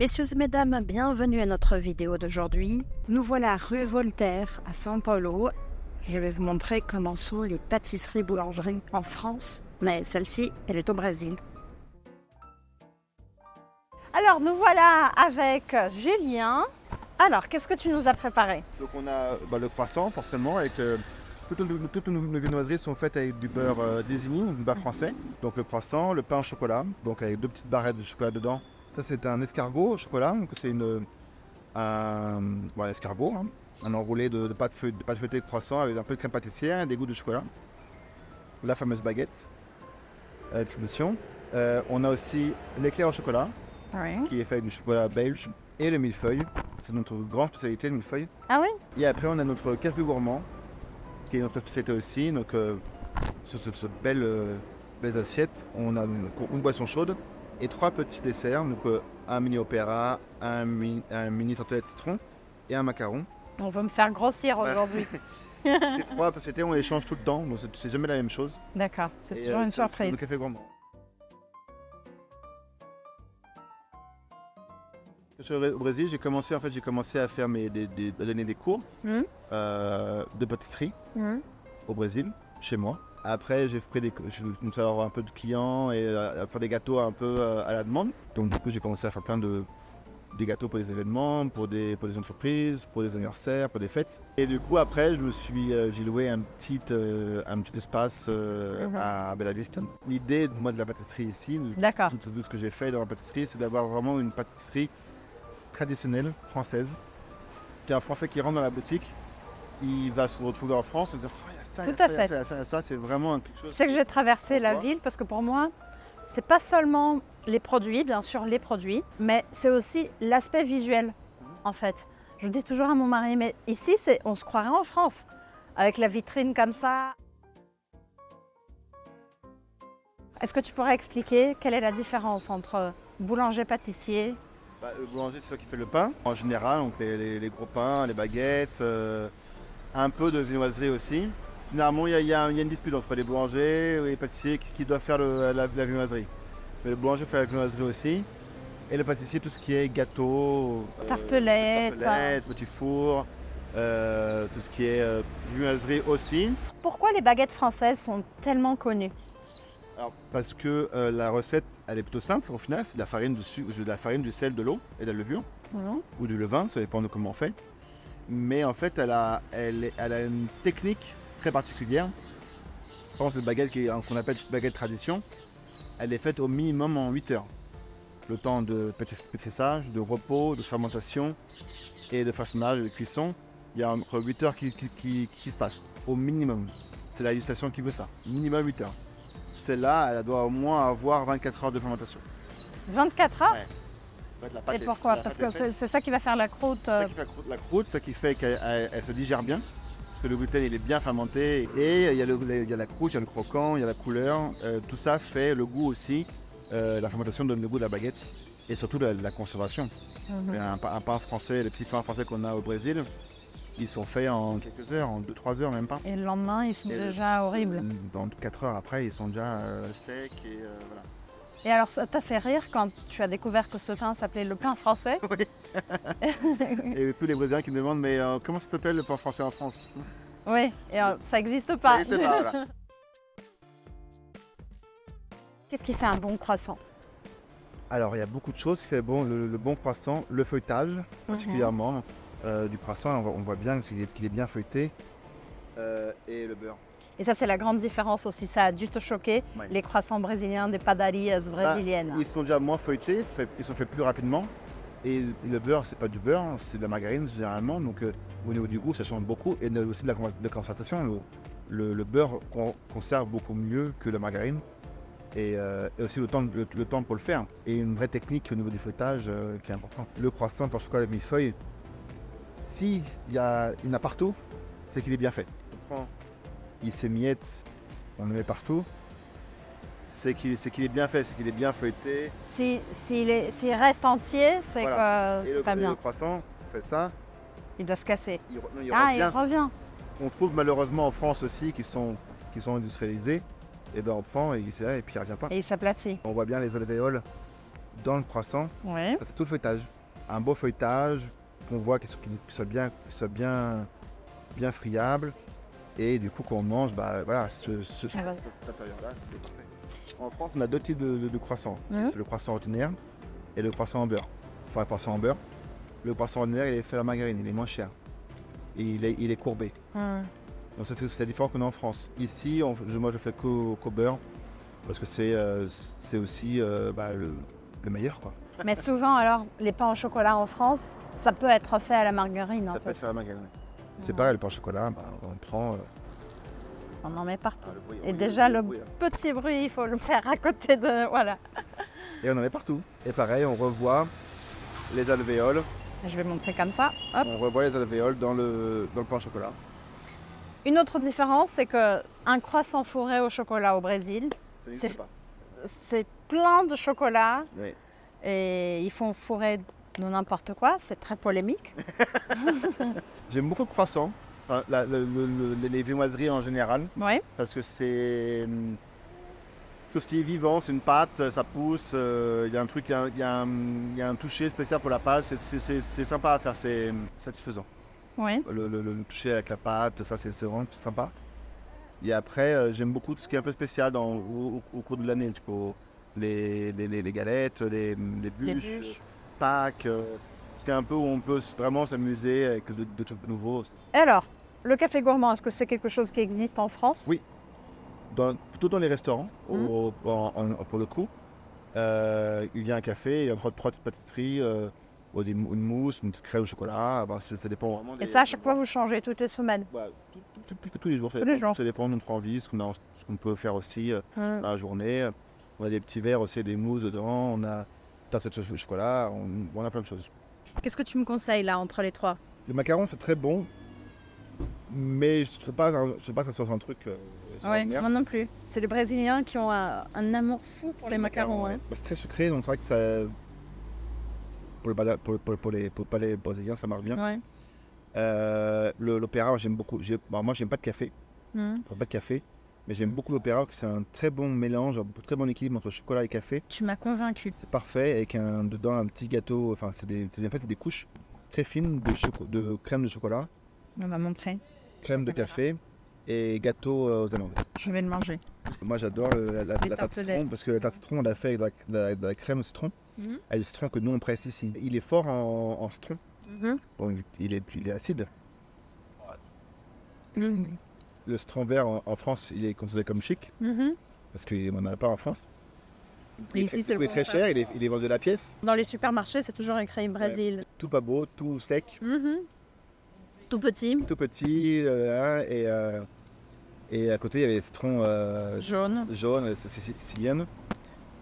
Messieurs et mesdames, bienvenue à notre vidéo d'aujourd'hui. Nous voilà rue Voltaire à São Paulo. Je vais vous montrer comment sont les pâtisseries boulangeries en France, mais celle-ci, elle est au Brésil. Alors nous voilà avec Julien. Alors, qu'est-ce que tu nous as préparé? Donc on a bah, le croissant forcément avec euh, toutes, nos, toutes nos viennoiseries sont faites avec du beurre euh, désigné, du beurre français. Donc le croissant, le pain au chocolat, donc avec deux petites barrettes de chocolat dedans. Ça c'est un escargot au chocolat, donc c'est une un bon, escargot, hein. un enroulé de, de pâte feu- de pâte feuilletée de croissant avec un peu de crème pâtissière et des goûts de chocolat. La fameuse baguette distribution. Euh, on a aussi l'éclair au chocolat qui est fait avec du chocolat belge et le millefeuille. C'est notre grande spécialité le millefeuille. Ah oui? Et après, on a notre café gourmand, qui est notre spécialité aussi. Donc, euh, sur cette, belle, euh, belle assiette, on a une, une boisson chaude et trois petits desserts. Donc, euh, un mini opéra, un, mi- un mini tortilla de citron et un macaron. On va me faire grossir Ouais. aujourd'hui. Ces trois spécialités, on les change tout le temps. Donc, c'est- c'est jamais la même chose. D'accord, c'est toujours euh, une c'est- C'est surprise. le café gourmand. Je suis au Brésil, j'ai commencé, en fait, j'ai commencé à faire mes, des, des- à donner des cours Mhm. euh, de pâtisserie. Mhm. au Brésil, chez moi. Après, j'ai pris des, je commençais à avoir un peu de clients et à, à faire des gâteaux un peu euh, à la demande. Donc du coup, j'ai commencé à faire plein de des gâteaux pour des événements, pour des, pour des entreprises, pour des anniversaires, pour des fêtes. Et du coup, après, je me suis, euh, j'ai loué un petit, euh, un petit espace euh, Mhm. à Bella Vista. L'idée, moi, de la pâtisserie ici, tout, tout ce que j'ai fait dans la pâtisserie, c'est d'avoir vraiment une pâtisserie traditionnelle française. Qu'un Français qui rentre dans la boutique, il va se retrouver en France et dire Oh, ça, Tout à ça, fait. ça, c'est vraiment quelque chose. Je sais que j'ai traversé la ville parce que pour moi, c'est pas seulement les produits, bien sûr les produits, mais c'est aussi l'aspect visuel en fait. Je dis toujours à mon mari, mais ici, c'est, on se croirait en France avec la vitrine comme ça. Est-ce que tu pourrais expliquer quelle est la différence entre boulanger-pâtissier Bah, le boulanger, c'est celui qui fait le pain, en général, donc les, les- les gros pains, les baguettes, euh, un peu de viennoiserie aussi. Généralement, il y, a- y y une dispute entre les boulangers et les pâtissiers qui, doivent faire le- la, la viennoiserie. Mais le boulanger fait la viennoiserie aussi. Et le pâtissier, tout ce qui est gâteau, euh, Tartelettes. petits fours, euh, tout ce qui est euh, viennoiserie aussi. Pourquoi les baguettes françaises sont tellement connues? Alors, parce que euh, la recette, elle est plutôt simple au final, c'est de la farine, du su- de la farine, du sel, de l'eau et de la levure. ou du levain, ça dépend de comment on fait. Mais en fait, elle a, elle, est- elle a une technique très particulière. Par exemple, cette baguette qu'on appelle baguette tradition, elle est faite au minimum en 8 heures. Le temps de pétri- pétrissage, de repos, de fermentation et de façonnage, de cuisson. Il y a entre 8 heures qui, qui- qui- qui se passent, au minimum. C'est la législation qui veut ça, minimum 8 heures. Celle-là, elle doit au moins avoir 24 heures de fermentation. 24 heures Ouais. En fait, la pâte Et pourquoi? Parce que c'est, ça qui va faire la croûte. C'est ça euh, qui fait la croûte, la croûte, ça qui fait qu'elle elle- elle se digère bien. Parce que le gluten il est bien fermenté. Et il y, a le- il y a la croûte, il y a le croquant, il y a la couleur. euh, tout ça fait le goût aussi. Euh, la fermentation donne le goût de la baguette. Et surtout la, la conservation. mhm. Un, pa- un pain français, les petits pains français qu'on a au Brésil, ils sont faits en quelques heures, en 2-3 heures même pas. Et le lendemain, ils sont Et déjà horribles. Dans 4 heures après, ils sont déjà euh, secs. Et, voilà. Et alors, ça t'a fait rire quand tu as découvert que ce pain s'appelait le pain français? Et tous les Brésiliens qui me demandent Mais euh, comment ça s'appelle le pain français en France? Oui, et euh, ça n'existe pas. Ça existe pas, voilà. Qu'est-ce qui fait un bon croissant? Alors, il y a beaucoup de choses qui fait bon, le, le bon croissant, le feuilletage particulièrement euh, du croissant, on voit, on voit bien qu'il est, bien feuilleté, euh, et le beurre. Et ça, c'est la grande différence aussi. Ça a dû te choquer, les croissants brésiliens des padarias brésiliennes. Ils sont déjà moins feuilletés, ils sont faits plus rapidement, et le beurre, c'est pas du beurre, hein, c'est de la margarine généralement, donc euh, au niveau du goût, ça change beaucoup, et aussi de la, con- de la conservation. Le, beurre con- conserve beaucoup mieux que la margarine. Et, euh, et aussi le temps, le, le temps pour le faire. Et une vraie technique au niveau du feuilletage euh, qui est importante. Le croissant, par chocolat millefeuille, s'il y, a- il y en a partout, c'est qu'il est bien fait. On prend, il s'émiette, on le met partout, c'est qu'il qu'il est bien fait, c'est qu'il est bien feuilleté. Si- S'il s'il reste entier, c'est Voilà. que c'est pas et le bien. croissant, on fait ça, Il doit se casser. il, re- non, il Ah, revient. il revient. On trouve malheureusement en France aussi qui sont, qui sont industrialisés. Et ben on prend et, et puis il revient pas. Et il s'aplatit. On voit bien les alvéoles dans le croissant, Oui. c'est tout le feuilletage. Un beau feuilletage qu'on voit qui soit, bien, soit bien, bien friable. Et du coup, quand on mange, bah voilà, ce, ce, Ah bah. cet intérieur-là, c'est parfait. En France, on a deux types de, de- de croissants. C'est le croissant ordinaire et le croissant en beurre. Enfin, le croissant en beurre. Le croissant ordinaire, il est fait à la margarine, il est moins cher. Et il est, il est courbé. Donc ça, c'est la différence qu'on a en France. Ici, on- moi, je fais qu'au beurre. Parce que c'est euh, c'est aussi euh, bah, le, le meilleur, quoi. Mais souvent, alors, les pains au chocolat en France, ça peut être fait à la margarine. En Ça peut fait. être fait à la margarine. C'est Ouais. pareil, le pain au chocolat, bah, on prend... euh, On en met partout. ah, bruit, Et déjà, le bruit, hein. petit bruit, il faut le faire à côté de. Voilà. Et on en met partout. Et pareil, on revoit les alvéoles. Je vais montrer comme ça. Hop. On revoit les alvéoles dans le, dans le pain au chocolat. Une autre différence, c'est que un croissant fourré au chocolat au Brésil, C'est- plein de chocolat Oui. et ils font fourrer de n'importe quoi. C'est très polémique. J'aime beaucoup le croissant. Enfin, la- le- le- le- les viennoiseries en général. Oui. parce que c'est hum, tout ce qui est vivant, c'est une pâte, ça pousse, euh, il y a un truc, il y a, il y a un, il y a un toucher spécial pour la pâte, c'est- c'est- c'est c'est sympa à faire, c'est hum, satisfaisant. Oui. Le, le- le toucher avec la pâte, ça c'est c'est vraiment sympa. Et après, euh, j'aime beaucoup tout ce qui est un peu spécial dans, au, au- au cours de l'année, tu vois, les, les, les- les galettes, les, les bûches, bûches. Pâques, euh, ce qui est un peu où on peut s- vraiment s'amuser avec de, de trucs nouveaux. Et alors, le café gourmand, est-ce que c'est quelque chose qui existe en France? Oui. Dans, plutôt dans les restaurants, au- en- en- pour le coup. Euh, il y a un café, il y a trois, trois petites pâtisseries, euh, une mousse, une crème au chocolat, ça, dépend vraiment. Et ça, à chaque fois, vous changez toutes les semaines? Bah, tout- tout- tout- tout- tous les jours. Tous les jours. Ça dépend de notre envie, ce qu'on peut faire aussi euh, dans la journée. On a des petits verres aussi, des mousses dedans, on a tarte au chocolat, on, on a plein de choses. Qu'est-ce que tu me conseilles là entre les trois? Le macaron, c'est très bon, mais je ne sais pas, un- je sais pas que ça soit un truc. euh, Oui, extraordinaire. moi non plus. C'est les Brésiliens qui ont un, un amour fou pour les macarons. hein. Bah, c'est très sucré, donc c'est vrai que ça. Pour, le pour, pour- pour les, les Brésiliens, ça marche bien. Ouais. Euh, L'opéra, j'aime beaucoup. Bon, moi, j'aime pas de café. Bois pas de café. Mais j'aime beaucoup l'opéra, que c'est un très bon mélange, un très bon équilibre entre chocolat et café. Tu m'as convaincu. C'est parfait, avec un, dedans un petit gâteau. Enfin, c'est des, en fait, c'est des couches très fines de, de crème de chocolat, On va montrer. Crème de café et gâteau euh, aux amandes. Je vais le manger. Moi, j'adore la, la- la tarte citron parce que la tarte citron, on l'a fait avec de la, de crème au citron. Mhm. Avec le citron que nous, on presse ici. Il est fort en, en citron. Mhm. Bon, il- est, il est acide. Le citron vert en, en France, il est considéré comme chic Mhm. parce qu'on n'en a pas en France. Il est ici, très- le est cher, il est, il est vendu de la pièce. Dans les supermarchés, c'est toujours écrit Brésil. Tout pas beau, tout sec, Mhm. Tout petit, tout petit. euh, hein, et, euh, et à côté, il y avait des citrons euh, jaune. jaunes, c'est- c'est- siciliennes,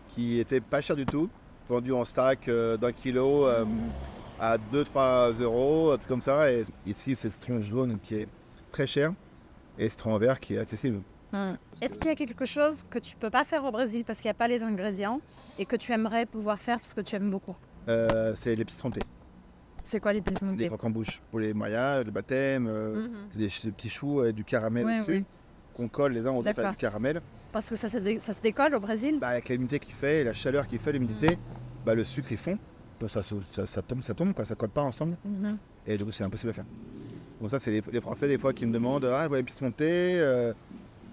qui étaient pas chers du tout. Vendus en stack euh, d'un kilo euh, à 2-3 euros, un truc comme ça. Et ici, c'est citron jaune qui est très cher et citron vert qui est accessible. Mhm. Est-ce qu'il y a quelque chose que tu peux pas faire au Brésil parce qu'il n'y a pas les ingrédients et que tu aimerais pouvoir faire parce que tu aimes beaucoup? Euh, c'est les petits thé, C'est quoi les petits les montées croques en bouche pour les mariages, le baptême. euh, Mhm. des, des petits choux avec du caramel Ouais, dessus ouais. qu'on colle les uns aux autres avec du caramel. Parce que ça dé- ça se décolle au Brésil? Bah, avec l'humidité qu'il fait, la chaleur qu'il fait, l'humidité, bah, le sucre il fond. Bah, Ça, ça, ça, ça tombe, ça tombe, quoi, ça colle pas ensemble. Mhm. Et du coup, c'est impossible à faire. Bon, ça, c'est les, les Français, des fois, qui me demandent Ah, vous voyez une piste montée euh,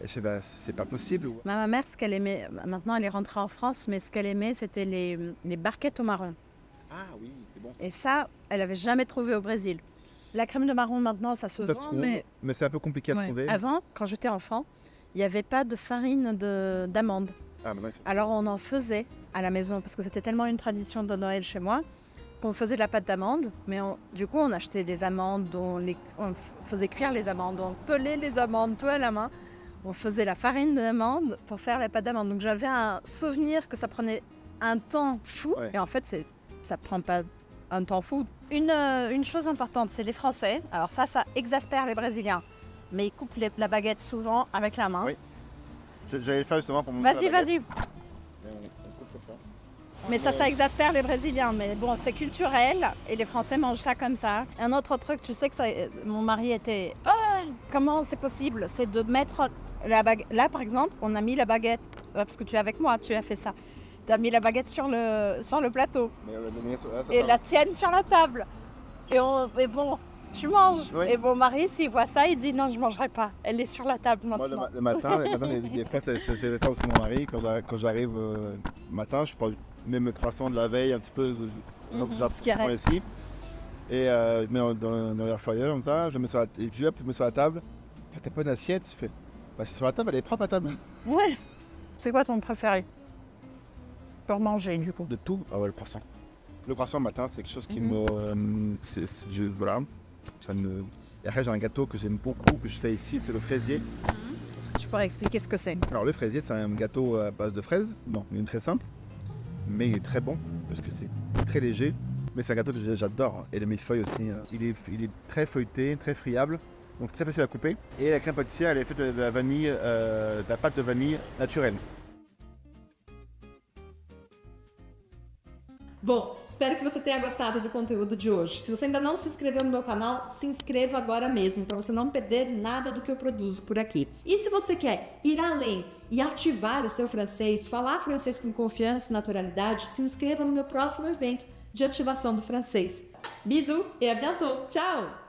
Et je sais, bah, c'est pas possible. Ma, ma mère, ce qu'elle aimait, maintenant elle est rentrée en France, mais ce qu'elle aimait, c'était les, les barquettes au marron. Ah oui, bon. Et ça, elle avait jamais trouvé au Brésil. La crème de marron, maintenant, ça se Ça vend, se trouve, mais mais, c'est un peu compliqué à Ouais. trouver. avant, quand j'étais enfant, il n'y avait pas de farine de- d'amande. Ah, maintenant, c'est- Alors on en faisait à la maison, parce que c'était tellement une tradition de Noël chez moi, qu'on faisait de la pâte d'amande, mais on- du coup on achetait des amandes, on, les, on f- faisait cuire les amandes, on pelait les amandes tout à la main, on faisait la farine d'amande pour faire la pâte d'amande. Donc j'avais un souvenir que ça prenait un temps fou, Ouais. et en fait ça prend pas un temps fou. Une, euh, une chose importante, c'est les Français. Alors ça, ça exaspère les Brésiliens, mais ils coupent les- la baguette souvent avec la main. Oui. J'allais le faire justement pour montrer Vas-y, vas-y. Mais ça, ça exaspère les Brésiliens. Mais bon, c'est culturel et les Français mangent ça comme ça. Un autre truc, tu sais que ça, mon mari était. Oh, comment c'est possible? C'est de mettre la baguette. Là, par exemple, on a mis la baguette parce que tu es avec moi, tu as fait ça. T'as mis la baguette sur le, sur le plateau. Mais, euh, la Et la tienne sur la table. Et, on, et bon, tu manges. Oui. Et mon mari, s'il voit ça, il dit non, je mangerai pas. Elle est sur la table Moi, le, maintenant. ma- le matin, le matin, fraises, c'est- le temps aussi mon mari. Quand j'arrive, quand j'arrive euh, le matin, je prends même le croissant de la veille, un petit peu, je- ce qui reste. ici. Et euh, je mets dans, dans l'air fryer comme ça, je mets sur la, et puis hop, je mets sur la table. T'as pas une assiette Tu fais, bah c'est sur la table, elle est propre la table. Ouais. C'est quoi ton préféré? Pour manger, du coup. De tout Ah ouais, le croissant. Le croissant le matin, c'est quelque chose qui Mhm. me. euh, c'est- c'est- je- voilà. Ça me... Et après, j'ai un gâteau que j'aime beaucoup, que je fais ici, c'est le fraisier. Est-ce que tu pourrais expliquer ce que c'est? Alors, le fraisier, c'est un gâteau à base de fraises. Bon, il est très simple, mais il est très bon parce que c'est très léger. Mais c'est un gâteau que j'a- j'adore. Et le millefeuille aussi. euh, Il est, il est très feuilleté, très friable, donc très facile à couper. Et la crème pâtissière, elle est faite de de la vanille, euh, de la pâte de vanille naturelle. Bom, espero que você tenha gostado do conteúdo de hoje. Se você ainda não se inscreveu no meu canal, se inscreva agora mesmo, para você não perder nada do que eu produzo por aqui. E se você quer ir além e ativar o seu francês, falar francês com confiança e naturalidade, se inscreva no meu próximo evento de ativação do francês. Bisous et à bientôt. Tchau!